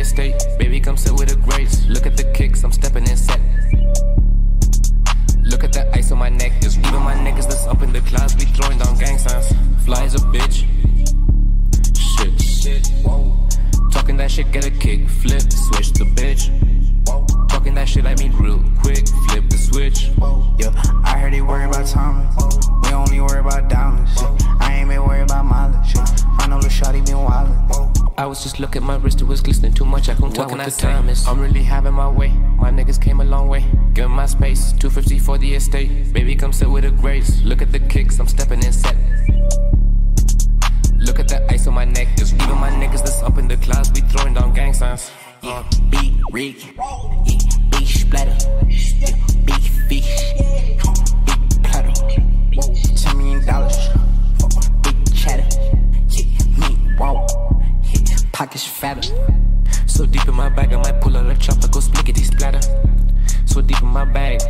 estate. Baby, come sit with the grace. Look at the kicks, I'm stepping in set. Look at the ice on my neck. Just rude my niggas that's up in the clouds. We throwing down gang signs. Fly as a bitch. Shit. Shit. Whoa. Talking that shit, get a kick. Flip, switch the bitch. Whoa. Talking that shit, I mean real. I was just looking at my wrist, it was glistening too much. I couldn't tell what the time is. I'm really having my way. My niggas came a long way. Give my space. 250 for the estate. Baby, come sit with a grace. Look at the kicks, I'm stepping in set. Look at the ice on my neck. Just even my niggas that's up in the clouds, we throwing down gang signs. Uh, yeah, big rig, yeah, fatter. So deep in my bag, I might pull out a chopper, go splickety splatter. So deep in my bag?